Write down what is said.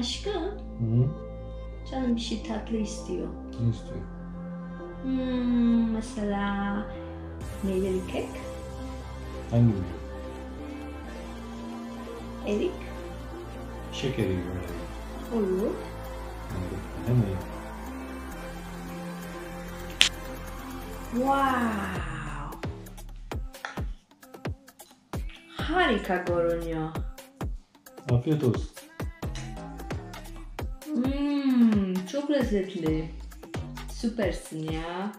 Aşkım, Hı? canım bir şey tatlı istiyor. Ne istiyor? Hmm, mesela meyveli kek, Hangi biri? erik gibi böyle. olur. Değil mi? Wow! Harika görünüyor. Afiyet olsun. Çok lezzetli. Süpersin ya.